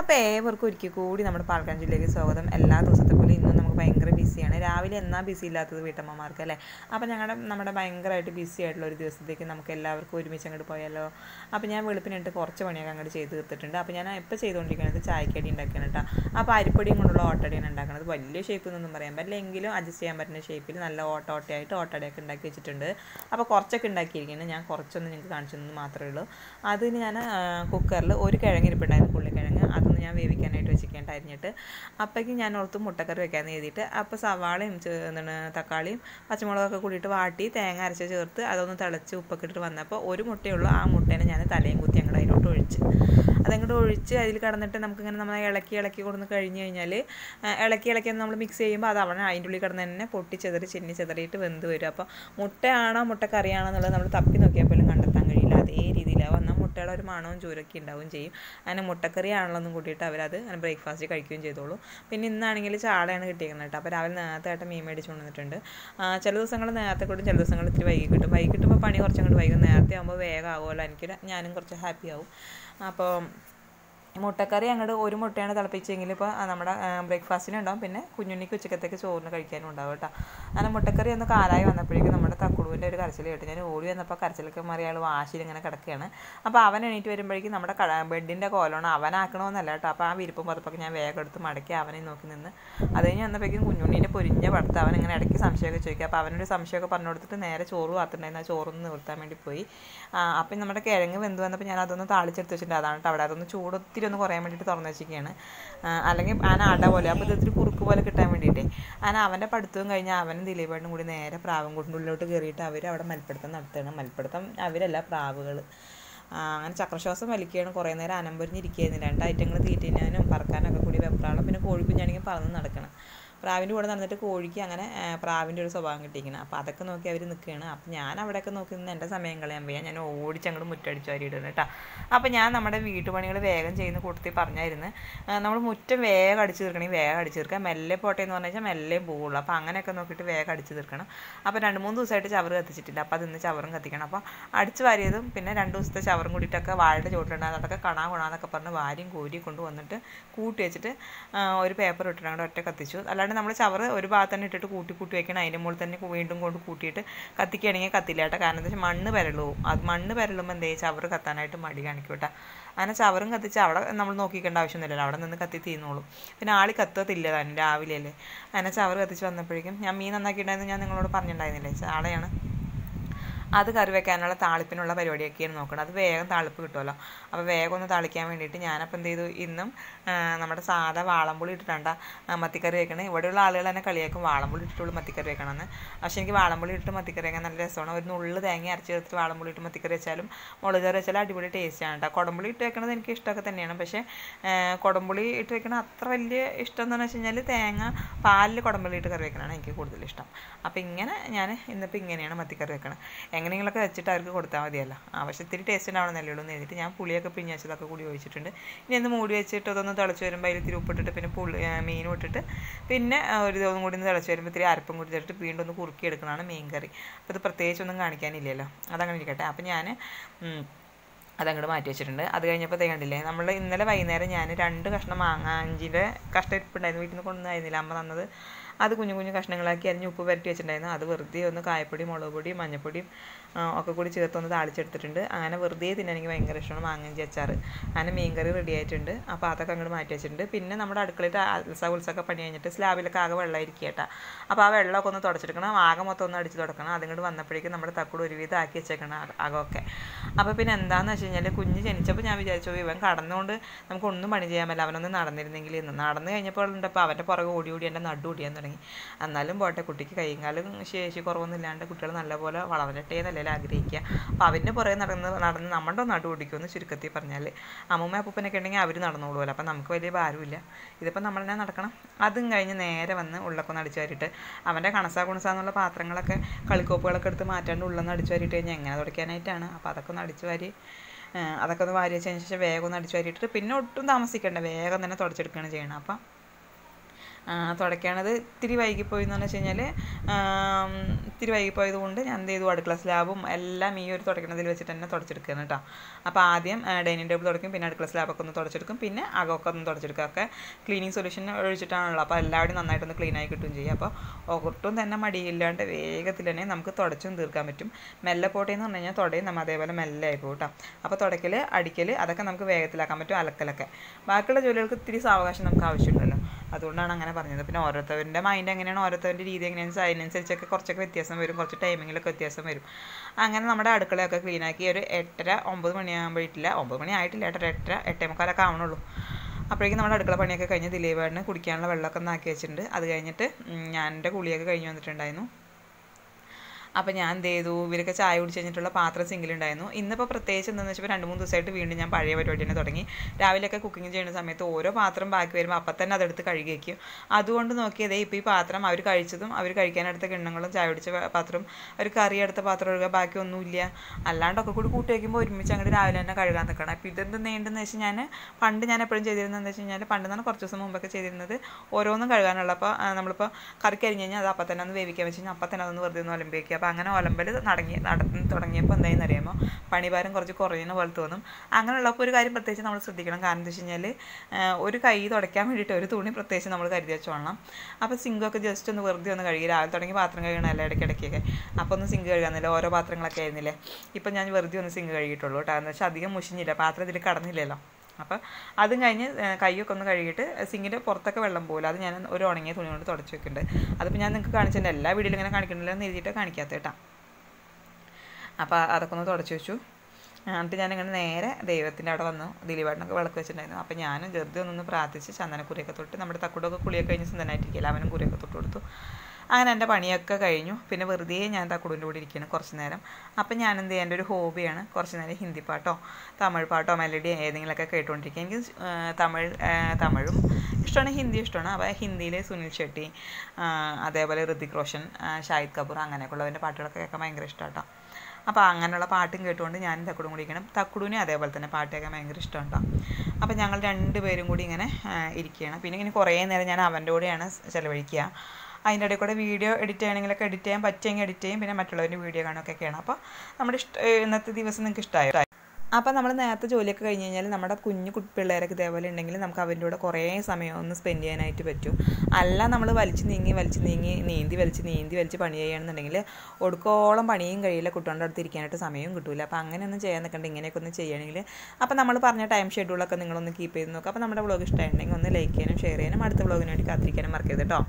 അപ്പോൾ ഏവർക്കും ഒരിക്കൽ കൂടി നമ്മുടെ പാലക്കാട് ജില്ലയിലേക്ക് സ്വാഗതം. എല്ലാ ദിവസത്തെ പോലെ ഇന്നും നമുക്ക് ഭയങ്കര ബിസിയാണ്. രാവിലെ എന്നാ ബിസി ഇല്ലാത്തത് വീട്ടമ്മമാർക്ക് അല്ലേ? അപ്പോൾ ഞങ്ങളുടെ നമ്മുടെ ഭയങ്കരമായിട്ട് ബിസി ആയിട്ടുള്ള ഒരു ദിവസത്തേക്ക് നമുക്ക് എല്ലാവർക്കും ഒരുമിച്ച് അങ്ങോട്ട് പോയാലോ? അപ്പോൾ ഞാൻ വെളുപ്പിനിട്ട് കുറച്ച് പണിയൊക്കെ അങ്ങോട്ട് ചെയ്ത് തീർത്തിട്ടുണ്ട്. അപ്പോൾ ഞാൻ ഇപ്പോൾ ചെയ്തുകൊണ്ടിരിക്കുന്നത് ചായക്കടി ഉണ്ടാക്കുകയാണ് കേട്ടോ അപ്പോൾ അരിപ്പൊടിയും കൊണ്ടുള്ള ഓട്ടടിയാണ് ഉണ്ടാക്കുന്നത് വലിയ ഷേപ്പ് എന്നൊന്നും പറയാൻ പറ്റില്ല. എങ്കിലും അഡ്ജസ്റ്റ് ചെയ്യാൻ പറ്റുന്ന ഷേപ്പിൽ നല്ല ഓട്ട ഓട്ടയായിട്ട് ഓട്ടടയൊക്കെ ഉണ്ടാക്കി വെച്ചിട്ടുണ്ട്. അപ്പോൾ കുറച്ചൊക്കെ ഉണ്ടാക്കിയിരിക്കുന്നത് ഞാൻ കുറച്ചൊന്നും നിങ്ങൾക്ക് കാണിച്ചതെന്ന് മാത്രമേ ഉള്ളൂ. അതിന് ഞാൻ കുക്കറിൽ ഒരു കിഴങ്ങിരിപ്പുണ്ടായിരുന്നു പുള്ളിക്കിഴങ്ങ് അതൊന്ന് ഞാൻ വേവിക്കാനായിട്ട് വെച്ചിരിക്കേണ്ട അരിഞ്ഞിട്ട് അപ്പോഴേക്കും ഞാൻ ഓർത്ത് മുട്ടക്കറി വെക്കാമെന്ന് എഴുതിയിട്ട് അപ്പോൾ സവാളയും എന്താണ് തക്കാളിയും പച്ചമുളകൊക്കെ കൂടിയിട്ട് വാട്ടി തേങ്ങ അരച്ച് ചേർത്ത് അതൊന്ന് തിളച്ച് ഉപ്പൊക്കെ ഇട്ടിട്ട് വന്നപ്പോൾ ഒരു മുട്ടയുള്ളൂ. ആ മുട്ടേനെ ഞാൻ തലയും കുത്തി അങ്ങോട്ട് അതിലോട്ട് ഒഴിച്ച്. അതങ്ങോട്ട് ഒഴിച്ച് അതിൽ കിടന്നിട്ട് നമുക്കിങ്ങനെ നമ്മൾ ഇളക്കി ഇളക്കി കൊടുന്ന് കഴിഞ്ഞ് കഴിഞ്ഞാൽ ഇളക്കി ഇളക്കി നമ്മൾ മിക്സ് ചെയ്യുമ്പോൾ അത് അവിടെ അതിന്റെ ഉള്ളിൽ കിടന്ന് തന്നെ പൊട്ടി ചെതറി ചെന്നി ചെതറിയിട്ട് വെന്ത് വരും. അപ്പോൾ മുട്ടയാണോ മുട്ടക്കറിയാണോ എന്നുള്ളത് നമ്മൾ തപ്പി നോക്കിയാൽ പോലും കണ്ടെത്താൻ കഴിയില്ല. അതേ രീതിയിലാണ് വന്നാൽ മുട്ടയുടെ ഒരു മണവും ചൂരൊക്കെ ഉണ്ടാവുകയും ചെയ്യും. അങ്ങനെ മുട്ടക്കറി ആണല്ലോ കൂട്ടിയിട്ട് അവരത് അങ്ങനെ ബ്രേക്ക്ഫാസ്റ്റ് കഴിക്കുകയും ചെയ്തോളൂ. പിന്നെ ഇന്നാണെങ്കിൽ ചാളയാണ് കിട്ടിയിരിക്കുന്നത് കേട്ടോ. അപ്പോൾ രാവിലെ നേരത്തെ ആയിട്ട് മീൻ മേടിച്ചു കൊണ്ടുവന്നിട്ടുണ്ട്. ചില ദിവസങ്ങൾ നേരത്തെ കിട്ടും ചില ദിവസങ്ങൾ ഇത്തിരി വൈകി കിട്ടും. വൈകി കിട്ടുമ്പോൾ പണി കുറച്ചങ്ങോട്ട് കൂടി വൈകും. നേരത്തെ ആകുമ്പോൾ വേഗം ആകുമല്ലോ എനിക്ക് ഞാനും കുറച്ച് ഹാപ്പി ആവും. അപ്പോൾ മുട്ടക്കറി അങ്ങോട്ട് ഒരു മുട്ടയാണ് തിളപ്പിച്ചെങ്കിൽ ഇപ്പോൾ നമ്മുടെ ബ്രേക്ക്ഫാസ്റ്റിന് ഉണ്ടാവും. പിന്നെ കുഞ്ഞുണ്ണിക്ക് ഉച്ചക്കത്തേക്ക് ചോറിന് കഴിക്കാനും ഉണ്ടാവും കേട്ടോ. അങ്ങനെ മുട്ടക്കറി ഒന്ന് കാലായി വന്നപ്പോഴേക്കും നമ്മുടെ തക്കുടുവിന്റെ ഒരു കരച്ചിൽ കേട്ടു. ഞാൻ ഓടി വന്നപ്പോൾ കരച്ചിലൊക്കെ മാറി അയാൾ വാശിയിൽ ഇങ്ങനെ കിടക്കുകയാണ്. അപ്പോൾ അവൻ എണീറ്റ് വരുമ്പോഴേക്കും നമ്മുടെ ബെഡിന്റെ കോലാണ് അവനാക്കണമെന്നല്ല കേട്ടോ. അപ്പോൾ ആ വിരിപ്പും പുറത്തൊക്കെ ഞാൻ വേഗം എടുത്ത് മടക്കി അവനെ നോക്കി നിന്ന്. അത് കഴിഞ്ഞ് വന്നപ്പോഴേക്കും കുഞ്ഞുണ്ണീന്റെ പൊരിഞ്ഞ പടുത്ത് അവൻ ഇങ്ങനെ ഇടയ്ക്ക് സംശയമൊക്കെ ചോദിക്കുക അപ്പോൾ അവനൊരു സംശയമൊക്കെ പറഞ്ഞു കൊടുത്തിട്ട് നേരെ ചോറ് പാത്തുണ്ടായിരുന്നു ആ ചോറൊന്ന് നിർത്താൻ വേണ്ടി പോയി. അപ്പം നമ്മുടെ കിഴങ്ങ് വെന്ത് വന്നപ്പോൾ ഞാൻ അതൊന്ന് താളിച്ചെടുത്ത് വെച്ചിട്ടുണ്ട്. അതാണ് കേട്ടോ. അവിടെ അതൊന്ന് ചൂട് ഒത്തിരി ഒന്ന് കുറയാൻ വേണ്ടിയിട്ട് തുറന്ന് വെച്ചിരിക്കുകയാണ്. അല്ലെങ്കിൽ ആന അട പോലെ. അപ്പോൾ ഇത് ഇത്തിരി കുറുക്ക് പോലെ കിട്ടാൻ വേണ്ടിയിട്ടേ. ആന അവന്റെ പഠിത്തവും കഴിഞ്ഞ് അവനും ദിലീപേട്ടനും കൂടി നേരെ പ്രാവും ഉള്ളിലോട്ട് കയറിയിട്ട് അവർ അവിടെ മൽപ്പിടുത്തം നടത്തുകയാണ്. മൽപ്പിടുത്തം അവരല്ല പ്രാവുകൾ അങ്ങനെ ചക്രശ്വാസം വലിക്കുകയാണ്. കുറേ നേരം അനമ്പരിഞ്ഞിരിക്കുകയായിരുന്നു. രണ്ട് ഐറ്റങ്ങൾ തീറ്റിനാനും പറക്കാനൊക്കെ കൂടി വെപ്രാളം. പിന്നെ കോഴിക്കുഞ്ഞാണെങ്കിൽ പറന്ന് നടക്കണം. പ്രാവിന്റെ കൂടെ നടന്നിട്ട് കോഴിക്ക് അങ്ങനെ പ്രാവിന്റെ ഒരു സ്വഭാവം കിട്ടിയിരിക്കണം. അപ്പോൾ അതൊക്കെ നോക്കി അവർ നിൽക്കുകയാണ് അപ്പോൾ ഞാൻ അവിടെയൊക്കെ നോക്കി നിന്ന് എന്റെ സമയം കളയാൻ വയ്യ. ഞാൻ ഓടിച്ചങ്ങോട്ട് മുറ്റടിച്ചു വാരി ഇടുന്നു കേട്ടോ അപ്പോൾ ഞാൻ നമ്മുടെ വീട്ടുപണികൾ വേഗം ചെയ്യുന്ന കൂട്ടത്തിൽ പറഞ്ഞായിരുന്നു. നമ്മൾ മുറ്റം വേഗം അടിച്ചു തീർക്കണമെങ്കിൽ വേഗം അടിച്ചു തീർക്കാം മെല്ലെ പോട്ടെ എന്ന് പറഞ്ഞു വെച്ചാൽ മെല്ലെ പോവുള്ളൂ. അപ്പോൾ അങ്ങനെയൊക്കെ നോക്കിയിട്ട് വേഗം അടിച്ചു തീർക്കണം. അപ്പോൾ രണ്ട് മൂന്ന് ദിവസമായിട്ട് ചവറ് കത്തിച്ചിട്ടില്ല. അപ്പോൾ അതിന്ന് ചവറും കത്തിക്കണം. അപ്പോൾ അടിച്ചു വാരിയതും പിന്നെ രണ്ട് ദിവസത്തെ ചവറും കൂടിയിട്ടൊക്കെ വാഴയുടെ ചോട്ടിലുണ്ടാകും അതൊക്കെ കണാ കൊണാന്നൊക്കെ പറഞ്ഞ് വാരിയും കോരിയും കൊണ്ടുവന്നിട്ട് കൂട്ടി വെച്ചിട്ട് ഒരു പേപ്പർ ഇട്ടിട്ടാണ് ഒറ്റ കത്തിച്ചു. അല്ലാണ്ട് നമ്മൾ ചവർ ഒരു ഭാഗത്ത് തന്നെ ഇട്ടിട്ട് കൂട്ടി കൂട്ടി വെക്കണം. അതിന്റെ മുകളിൽ തന്നെ വീണ്ടും കൊണ്ട് കൂട്ടിയിട്ട് കത്തിക്കുകയാണെങ്കിൽ കത്തില്ല കേട്ടോ. കാരണം എന്താ വെച്ചാൽ മണ്ണ് പരളു അത് മണ്ണ് പരളുമ്പോൾ എന്തേ ചവർ കത്താനായിട്ട് മടി കാണിക്കും കേട്ടോ. അങ്ങനെ ചവറും കത്തിച്ച് അവിടെ നമ്മൾ നോക്കിക്കേണ്ട ആവശ്യമൊന്നുമില്ലല്ലോ. അവിടെ നിന്ന് കത്തി തീർന്നോളും. പിന്നെ ആളി കത്തത്തില്ല തന്നെ രാവിലെ അല്ലേ അങ്ങനെ ചവറ് കത്തിച്ച് വന്നപ്പോഴേക്കും ഞാൻ മീൻ നന്നാക്കിയിട്ടുണ്ടായിരുന്നു ഞാൻ നിങ്ങളോട് പറഞ്ഞിട്ടുണ്ടായിരുന്നില്ലേ? ചാളയാണ് അത് കറി വെക്കാനുള്ള താളിപ്പിനുള്ള പരിപാടിയൊക്കെയാണ് നോക്കുന്നത് അത് വേഗം താളിപ്പ് കിട്ടുമല്ലോ. അപ്പോൾ വേഗം ഒന്ന് താളിക്കാൻ വേണ്ടിയിട്ട് ഞാനപ്പോൾ എന്ത് ചെയ്തു? ഇന്നും നമ്മുടെ സാധാ വാളംപുളി ഇട്ടിട്ടാണ്ട മത്തിക്കറി വെക്കണേ. ഇവിടെയുള്ള ആളുകൾ തന്നെ കളിയാക്കും. വാളംപുളി ഇട്ടിട്ടുള്ളൂ മത്തിക്കറി വെക്കണമെന്ന്. പക്ഷേ എനിക്ക് വാളംപുളി ഇട്ട് മത്തിക്കറി വെക്കാൻ നല്ല രസമാണ്. ഒരു നുള്ളു തേങ്ങ അരച്ച് ചേർത്തിട്ട് വാളംപുളി ഇട്ട് മത്തിക്കറി വെച്ചാലും മുളക് കറി വെച്ചാലും അടിപൊളി ടേസ്റ്റാണ് കേട്ടോ കുടംപുളി ഇട്ട് വെക്കണത് എനിക്ക് ഇഷ്ടമൊക്കെ തന്നെയാണ്. പക്ഷേ കുടംപുളി ഇട്ട് വെക്കണ അത്ര വലിയ ഇഷ്ടം എന്ന് വെച്ച് കഴിഞ്ഞാൽ തേങ്ങ പാലിൽ കുടംപുളി ഇട്ട് കറി വെക്കണതാണ് എനിക്ക് കൂടുതൽ ഇഷ്ടം. അപ്പോൾ ഇങ്ങനെ ഞാൻ ഇന്നിപ്പോൾ ഇങ്ങനെയാണ് മത്തിക്കറി വെക്കണത്. എങ്ങനെയെങ്കിലൊക്കെ വെച്ചിട്ട് അവർക്ക് കൊടുത്താൽ മതിയല്ലോ. ആവശ്യത്തിന് ടേസ്റ്റ് ഉണ്ടാവണമെന്നല്ലേ ഉള്ളൂ എന്ന് ഞാൻ പുളിയൊക്കെ പിഞ്ഞ് കൂടി ഒഴിച്ചിട്ടുണ്ട്. ഇനി ഒന്ന് മൂടി വെച്ചിട്ട് അതൊന്ന് തിളച്ച് വരുമ്പോൾ അതിൽ ഇത്തിരി ഉപ്പിട്ടിട്ട് പിന്നെ പുളി മീനും ഇട്ടിട്ട് പിന്നെ ഒരു ദിവസം കൂടി ഒന്ന് തിളച്ച് വരുമ്പോൾ ഇത്തിരി അരപ്പും കൂടി തട്ടിട്ട് വീണ്ടും ഒന്ന് കുറുക്കി എടുക്കണതാണ് മീൻ കറി. അപ്പോൾ ഇത് പ്രത്യേകിച്ചൊന്നും കാണിക്കാനില്ലല്ലോ. അതങ്ങനെ ഇരിക്കട്ടെ. അപ്പോൾ ഞാൻ അതങ്ങോട്ട് മാറ്റി വെച്ചിട്ടുണ്ട്. അത് കഴിഞ്ഞപ്പോൾ ദേ കണ്ടില്ലേ നമ്മൾ ഇന്നലെ വൈകുന്നേരം ഞാൻ രണ്ട് കഷ്ണം മാങ്ങ അഞ്ചിന്റെ കഷ്ണം ഇരിപ്പുണ്ടായിരുന്നു വീട്ടിൽ നിന്ന് കൊണ്ടുവന്നായിരുന്നില്ല. അമ്മ തന്നത് അത് കുഞ്ഞു കുഞ്ഞു കഷ്ണങ്ങളാക്കി അരിഞ്ഞ് ഉപ്പ് പുരട്ടി വെച്ചിട്ടുണ്ടായിരുന്നു. അത് വെറുതെ ഒന്ന് കായപ്പൊടി മുളക് പൊടി മഞ്ഞപ്പൊടിയും ഒക്കെ കൂടി ചേർത്ത് ഒന്ന് താളിച്ചെടുത്തിട്ടുണ്ട്. അങ്ങനെ വെറുതെ തിന്നാൻ എനിക്ക് ഭയങ്കര ഇഷ്ടമാണ് മാങ്ങഞ്ചി അച്ചാർ അങ്ങനെ മീൻ കറി റെഡി ആയിട്ടുണ്ട് അപ്പോൾ അതൊക്കെ അങ്ങോട്ട് മാറ്റി വെച്ചിട്ടുണ്ട്. പിന്നെ നമ്മുടെ അടുക്കളയിൽ അൽസ ഉത്സവമൊക്കെ പണി കഴിഞ്ഞിട്ട് സ്ലാബിലൊക്കെ ആകെ വെള്ളമായിരിക്കും കേട്ടോ അപ്പോൾ ആ വെള്ളമൊക്കെ ഒന്ന് തുടച്ചെടുക്കണം. ആകെ മൊത്തം ഒന്ന് അടിച്ച് തുടക്കണം. അതിങ്ങോട്ട് വന്നപ്പോഴേക്കും നമ്മുടെ തക്കൂട് ഒരുവിധം ആക്കി വെച്ചേക്കണം അകമൊക്കെ അപ്പോൾ പിന്നെ എന്താണെന്ന് വെച്ച് കഴിഞ്ഞാൽ കുഞ്ഞ് ജനിച്ചപ്പോൾ ഞാൻ വിചാരിച്ചു ഇവൻ കടന്നുകൊണ്ട് നമുക്കൊന്നും പണി ചെയ്യാൻ പറ്റില്ല. അവനൊന്ന് നടന്നിരുന്നെങ്കിൽ എന്ന് നടന്നു കഴിഞ്ഞപ്പോൾ ഉണ്ടപ്പോൾ അവന്റെ പുറകെ ഓടി ഓടി എന്റെ നടു ഓടിയാൻ തുടങ്ങി എന്നാലും പോട്ടെ കുട്ടിക്ക് കൈയും കാലും ശേഷി കുറവൊന്നും ഇല്ലാണ്ട് കുട്ടികൾ നല്ലപോലെ വളരട്ടെ എന്നല്ലേ ആഗ്രഹിക്കുക. അപ്പോൾ അവന്റെ പുറകെ നടന്ന് നടന്ന് നമ്മുടെ നടു ഓടിക്കുമെന്ന് ചുരുക്കത്തിൽ പറഞ്ഞാൽ അമ്മൂമ്മ അപ്പൂപ്പനൊക്കെ ഉണ്ടെങ്കിൽ അവർ നടന്നോളുമല്ലോ. അപ്പം നമുക്ക് വലിയ ഭാരമില്ല. ഇതിപ്പോൾ നമ്മൾ തന്നെ നടക്കണം? അതും കഴിഞ്ഞ് നേരെ വന്ന് ഉള്ളക്കൊന്ന് അടിച്ചു വാരിയിട്ട് അവന്റെ കണസാ കുണസ എന്നുള്ള പാത്രങ്ങളൊക്കെ കളിക്കോപ്പുകളൊക്കെ എടുത്ത് മാറ്റാണ്ട് ഉള്ളൊന്ന് അടിച്ചു വാരിയിട്ട് കഴിഞ്ഞാൽ എങ്ങനെ തുടയ്ക്കാനായിട്ടാണ്? അപ്പോൾ അതൊക്കെ ഒന്ന് അടിച്ചു വാരി അതൊക്കെ ഒന്ന് വാരി ശേഷം വേഗം ഒന്ന് അടിച്ചു വാരിയിട്ട് പിന്നെ ഒട്ടും താമസിക്കേണ്ട. വേഗം തന്നെ തുടച്ചെടുക്കുകയാണ് ചെയ്യണം അപ്പം തുടയ്ക്കണത് ഇത്തിരി വൈകിപ്പോയി എന്ന് വെച്ച് കഴിഞ്ഞാൽ ഇത്തിരി വൈകിപ്പോയത് കൊണ്ട് ഞാൻ എന്ത് ചെയ്തു? അടുക്കള സ്ലാബും എല്ലാം ഈ ഒരു തുടയ്ക്കണതിൽ വെച്ചിട്ട് തന്നെ തുടച്ചെടുക്കുകയാണ് കേട്ടോ. അപ്പോൾ ആദ്യം ഡൈനിങ് ടേബിൾ തുടയ്ക്കും പിന്നെ അടുക്കള സ്ലാബൊക്കെ ഒന്ന് തുടച്ചെടുക്കും പിന്നെ അകമൊക്കെ ഒന്ന് തുടച്ചെടുക്കുക ഒക്കെ ക്ലീനിങ് സൊല്യൂഷൻ ഒഴിച്ചിട്ടാണല്ലോ. അപ്പോൾ എല്ലാവരും നന്നായിട്ടൊന്ന് ക്ലീൻ ആയി കിട്ടുകയും ചെയ്യും. അപ്പോൾ ഒട്ടും തന്നെ മടിയില്ലാണ്ട് വേഗത്തിൽ തന്നെ നമുക്ക് തുടച്ചും തീർക്കാൻ പറ്റും. മെല്ലെ പോട്ടെ എന്ന് പറഞ്ഞു കഴിഞ്ഞാൽ തുടയും. നമ്മൾ അതേപോലെ മെല്ലെ ആയി കേട്ടോ. അപ്പോൾ തുടയ്ക്കൽ അടിക്കൽ അതൊക്കെ നമുക്ക് വേഗത്തിലാക്കാൻ പറ്റും. അലക്കലൊക്കെ. ബാക്കിയുള്ള ജോലികൾക്ക് ഇത്തിരി സാവകാശം നമുക്ക് ആവശ്യമുണ്ടല്ലോ. അതുകൊണ്ടാണ് അങ്ങനെ പറഞ്ഞത്. പിന്നെ ഓരോരുത്തരുടെ മൈൻഡ് എങ്ങനെയാണ് ഓരോരുത്തരുടെ രീതി എങ്ങനെയാണ് അതിനനുസരിച്ചൊക്കെ കുറച്ചൊക്കെ വ്യത്യാസം വരും കുറച്ച് ടൈമിങ്ങിലൊക്കെ വ്യത്യാസം വരും. അങ്ങനെ നമ്മുടെ അടുക്കളയൊക്കെ ക്ലീനാക്കി ഒരു എട്ടര ഒമ്പത് മണിയാകുമ്പോഴിട്ടില്ല ഒമ്പത് മണി ആയിട്ടില്ല എട്ടര എട്ടര എട്ടേ മുക്കാലൊക്കെ ആവണുള്ളൂ. അപ്പോഴേക്കും നമ്മുടെ അടുക്കള പണിയൊക്കെ കഴിഞ്ഞ് ദിലീപേട്ടന് കുടിക്കാനുള്ള വെള്ളമൊക്കെ ഒന്ന് ആക്കി വെച്ചിട്ടുണ്ട്. അത് കഴിഞ്ഞിട്ട് ഞാൻ എന്റെ കുളിയൊക്കെ കഴിഞ്ഞ് വന്നിട്ടുണ്ടായിരുന്നു. അപ്പോൾ ഞാൻ എന്ത് ചെയ്തു? ഇവരൊക്കെ ചായ കുടിച്ച് കഴിഞ്ഞിട്ടുള്ള പാത്രം സിങ്കിലുണ്ടായിരുന്നു ഇന്നിപ്പോൾ പ്രത്യേകിച്ച് എന്താണെന്ന് വെച്ചപ്പോൾ രണ്ട് മൂന്ന് ദിവസമായിട്ട് വീണ്ടും ഞാൻ പഴയ പരിപാടി തന്നെ തുടങ്ങി. രാവിലെയൊക്കെ കുക്കിംഗ് ചെയ്യുന്ന സമയത്ത് ഓരോ പാത്രം ബാക്കി വരുമ്പോൾ അപ്പം തന്നെ അതെടുത്ത് കഴുകി വയ്ക്കും അതുകൊണ്ട് നോക്കിയതേ ഇപ്പോൾ ഈ പാത്രം അവർ കഴിച്ചതും അവർ കഴിക്കാനെടുത്ത കിണ്ണങ്ങളും ചായ കുടിച്ച പാത്രം അവർ കറി എടുത്ത പാത്രം ഒഴുകുക ബാക്കി ഒന്നുമില്ല അല്ലാണ്ടൊക്കെ കൂടി കൂട്ടി വയ്ക്കുമ്പോൾ ഒരുമിച്ച് അങ്ങോട്ട് രാവിലെ തന്നെ കഴുകാൻ നിൽക്കണം അപ്പോൾ ഇതെന്ത് നീണ്ടെന്ന് വെച്ച് ഞാൻ പണ്ട് ഞാൻ എപ്പോഴും ചെയ്തിരുന്നതെന്ന് വെച്ച് കഴിഞ്ഞാൽ പണ്ട് തന്നെ കുറച്ച് ദിവസം മുമ്പൊക്കെ ചെയ്തിരുന്നത് ഓരോന്നും കഴുകാനുള്ള അപ്പോൾ നമ്മളിപ്പോൾ കറിക്കരിഞ്ഞ് കഴിഞ്ഞാൽ അത് അപ്പം തന്നെ ഒന്ന് വേവിക്കാൻ വെച്ച് കഴിഞ്ഞാൽ അപ്പം തന്നെ അതൊന്ന് വെറുതെ ഒന്ന് വയ്ക്കുക അപ്പോൾ അങ്ങനെ ഒലമ്പൽ നടങ്ങി നടന്ന് തുടങ്ങിയപ്പോൾ എന്തായെന്ന് അറിയാമോ പണിഭാരം കുറച്ച് കുറയുന്ന പോലെ തോന്നും. അങ്ങനെയുള്ളപ്പോൾ ഒരു കാര്യം പ്രത്യേകിച്ച് നമ്മൾ ശ്രദ്ധിക്കണം. കാരണം എന്താ വെച്ച് കഴിഞ്ഞാൽ ഒരു കൈ തുടയ്ക്കാൻ വേണ്ടിയിട്ട് ഒരു തുണി പ്രത്യേകിച്ച് നമ്മൾ കരുതി വെച്ചോളണം. അപ്പോൾ സിങ്കൊക്കെ ജസ്റ്റ് ഒന്ന് വെറുതെ ഒന്ന് കഴുകി രാവിലെ തുടങ്ങി പാത്രം കഴുകണമല്ലോ ഇടയ്ക്കിടയ്ക്കൊക്കെ. അപ്പോൾ ഒന്ന് സിങ്ക് കഴുകാന്നില്ല ഓരോ പാത്രങ്ങളൊക്കെ ആയിരുന്നില്ലേ? ഇപ്പം ഞാൻ വെറുതെ ഒന്ന് സിങ്ക് കഴുകിയിട്ടുള്ളൂ കേട്ടോ. എന്ന് വെച്ചാൽ അധികം മുഷിഞ്ഞില്ല. പാത്രം ഇതിൽ കടന്നില്ലല്ലോ. അപ്പോൾ അതും കഴിഞ്ഞ് കൈയൊക്കെ ഒന്ന് കഴുകിയിട്ട് സിങ്കിന്റെ പുറത്തൊക്കെ വെള്ളം പോകില്ല അത് ഞാൻ ഒരു ഉണങ്ങിയ തുണി കൊണ്ട് തുടച്ച് വെക്കുന്നുണ്ട്. അതിപ്പോൾ ഞാൻ നിങ്ങൾക്ക് കാണിച്ചിട്ടുണ്ട് എല്ലാ വീഡിയോയിലും ഇങ്ങനെ കാണിക്കണില്ല എന്ന് എഴുതിയിട്ട് കാണിക്കാത്ത കേട്ടോ. അപ്പോൾ അതൊക്കെ ഒന്ന് തുടച്ച് വെച്ചു. എന്നിട്ട് ഞാനിങ്ങനെ നേരെ ദൈവത്തിന്റെ അവിടെ വന്നു. ദിലീപാട്ടിനൊക്കെ വിളക്ക് വെച്ചിട്ടുണ്ടായിരുന്നു. അപ്പോൾ ഞാനും ജെറുതി ഒന്നൊന്ന് പ്രാർത്ഥിച്ച് ചന്ദനക്കുറിയൊക്കെ തൊട്ട് നമ്മുടെ തക്കുടൊക്കെ കുളിയൊക്കെ കഴിഞ്ഞ് സുന്ദരനായിട്ടിരിക്കില്ല അവനും കുറിയൊക്കെ തൊട്ട് കൊടുത്തു. അങ്ങനെ എന്റെ പണിയൊക്കെ കഴിഞ്ഞു. പിന്നെ വെറുതെ ഞാൻ തക്കുടിന്റെ കൂടെ ഇരിക്കുകയാണ് കുറച്ച് നേരം. അപ്പം ഞാൻ എന്ത് എന്റെ ഒരു ഹോബിയാണ് കുറച്ച് നേരം ഹിന്ദി പാട്ടോ തമിഴ് പാട്ടോ മെലഡി ഏതെങ്കിലുമൊക്കെ കേട്ടുകൊണ്ടിരിക്കുക. എനിക്ക് തമിഴ് തമിഴും ഇഷ്ടമാണ് ഹിന്ദി ഇഷ്ടമാണ്. അപ്പോൾ ഹിന്ദിയിൽ സുനിൽ ഷെട്ടി അതേപോലെ ഋതിക് റോഷൻ ഷാഹിദ് കപൂർ അങ്ങനെയൊക്കെയുള്ളവന്റെ പാട്ടുകളൊക്കെ കേൾക്കാൻ ഭയങ്കര ഇഷ്ടമാണ് അപ്പോൾ അങ്ങനെയുള്ള പാട്ടും കേട്ടുകൊണ്ട് ഞാൻ തക്കുടും കൂടി ഇരിക്കണം. തക്കുടിനെ അതേപോലെ തന്നെ പാട്ട് കേൾക്കാൻ ഭയങ്കര ഇഷ്ടം കേട്ടോ അപ്പോൾ ഞങ്ങൾ രണ്ടുപേരും കൂടി ഇങ്ങനെ ഇരിക്കുകയാണ്. പിന്നെ ഇങ്ങനെ കുറേ നേരം ഞാൻ അവന്റെ കൂടെയാണ് ചിലവഴിക്കുക. അതിന്റെ ഇടയിൽ കൂടെ വീഡിയോ എഡിറ്റ് ചെയ്യണമെങ്കിലൊക്കെ എഡിറ്റ് ചെയ്യാൻ പറ്റുമെങ്കിൽ എഡിറ്റ് ചെയ്യും. പിന്നെ മറ്റുള്ളവരുടെ വീഡിയോ കാണുകയൊക്കെയാണ് അപ്പോൾ നമ്മുടെ ഇഷ്ട ഇന്നത്തെ ദിവസം നിങ്ങൾക്ക് ഇഷ്ടമായോ? അപ്പോൾ നമ്മൾ നേരത്തെ ജോലിയൊക്കെ കഴിഞ്ഞ് കഴിഞ്ഞാൽ നമ്മുടെ കുഞ്ഞു പിള്ളേരൊക്കെ ഇതേപോലെ ഉണ്ടെങ്കിൽ നമുക്ക് അവന്റെ കൂടെ കുറേ സമയം ഒന്ന് സ്പെൻഡ് ചെയ്യാനായിട്ട് പറ്റും. അല്ല നമ്മൾ വലിച്ച് നീങ്ങി വലിച്ച് നീങ്ങി നീന്തി വലിച്ച് നീന്തി വലിച്ച് പണി ചെയ്യുകയാണെന്നുണ്ടെങ്കിൽ ഒടുക്കോളം പണിയും കഴിയില്ല. കുട്ടികളുടെ അടുത്ത് ഇരിക്കാനായിട്ട് സമയവും കിട്ടില്ല അപ്പോൾ അങ്ങനെയൊന്നും ചെയ്യാൻ നിൽക്കണ്ട. ഇങ്ങനെയൊക്കെ ഒന്ന് ചെയ്യുകയാണെങ്കിൽ അപ്പോൾ നമ്മൾ പറഞ്ഞ ടൈം ഷെഡ്യൂളൊക്കെ നിങ്ങളൊന്ന് കീപ്പ് ചെയ്ത് നോക്കുക. അപ്പോൾ നമ്മുടെ വ്ളോഗ് ഇഷ്ടമായിട്ടുണ്ടെങ്കിൽ ഒന്ന് ലൈക്ക് ചെയ്യാനും ഷെയർ ചെയ്യാനും അടുത്ത വ്ളോഗിന് വേണ്ടി കാത്തിരിക്കാനും മറക്കരുത് കേട്ടോ.